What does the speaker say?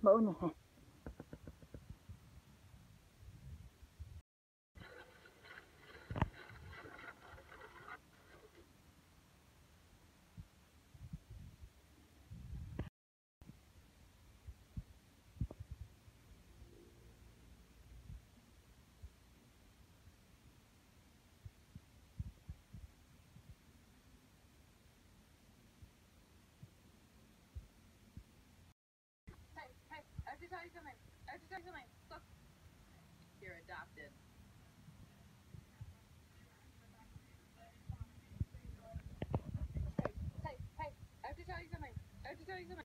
没问呢。You something. You're adopted. Hey, hey, I have to tell you something. I have to tell you something.